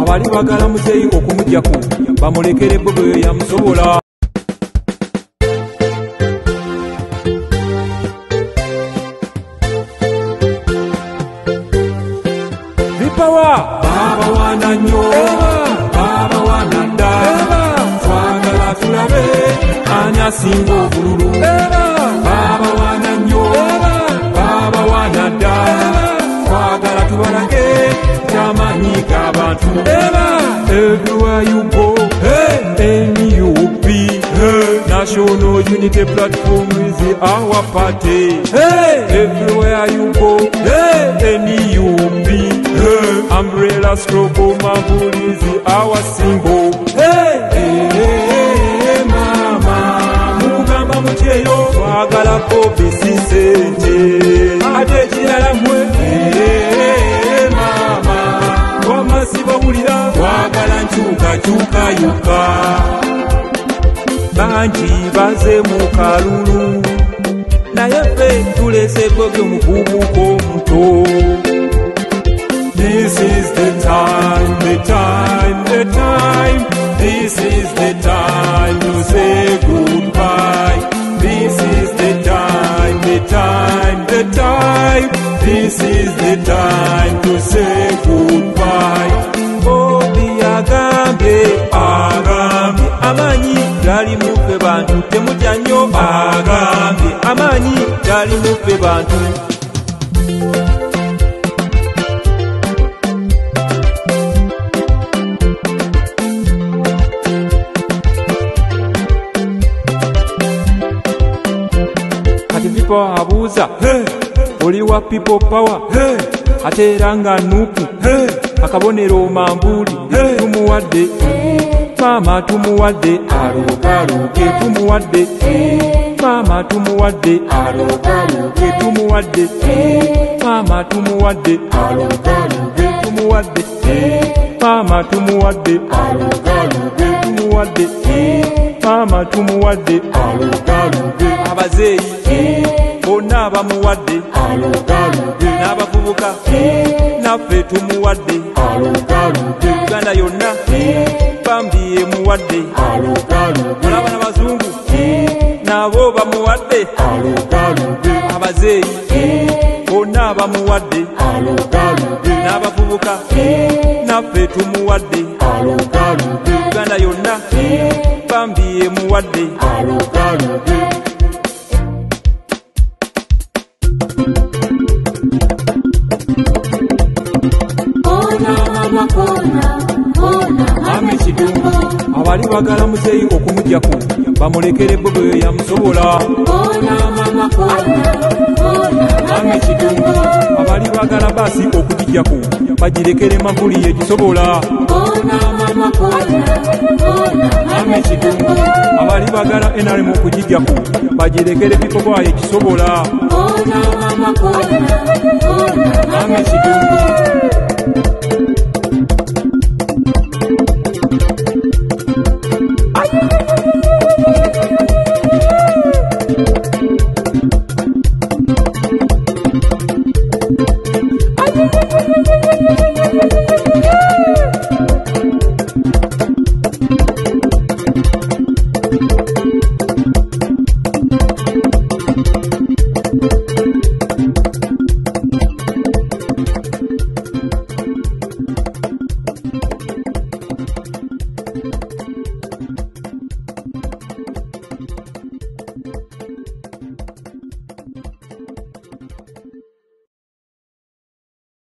abali bagala muzeeyi okumugjako bamulekere bobo yo yamusobola vipawa. Baba wana nnyo baba wana dda twagala tulabe ani asinga obululu barake tamanyika bantu eba everywhere you go hey any you be hey national unity platform is our party. Hey everywhere you go hey any you be hey umbrella struggle mabul is our symbol. Hey hey hey mama mugamba mutyeyo twagalako bisisente ate ekirala mwe hey, hey wamasi bawulira twagala nkyukakyukayuka bangi baze mu kalulu naye ffe tuleseko by'omukubuko omuto This is the time, the time, the time. This is the time to say goodbye. This is the time, the time, the time. This is the time agambye, amanyi gali muffe bantu. Temutya nnyo agambye, amanyi gali muffe bantu. kati pipo abuuza oli wa pipo power? Ate era nga nupu akabonero mambuli tumuwadde. Maama tumuwadde alookalooke tumuwadde. Maama tumuwadde alookalooke tumuwadde. Maama tumuwadde alookalooke tumuwadde. Maama tumuwadde alookalooke tumuwadde. Maama tumuwadde alookalooke abazeeyi bonna bamuwadde n'abavubuka. Naffe tumuwadde. Uganda yonna bambi emuwadde olaba n'abazungu nabo bamuwadde. Abazeeyi bonna bamuwadde n'abavubuka naffe tumuwadde. Uganda yonna bambi emuwadde mama ekidungo. abali bagala muzeeyi okumugjako bamulekere bobo yo yamusobola mama ekidungo. abali bagala baasi okugijjako bagirekere maguli yegisobola mama ekidungo. abali bagala enaremu okugijjako bagirekere bikobwa yegisobola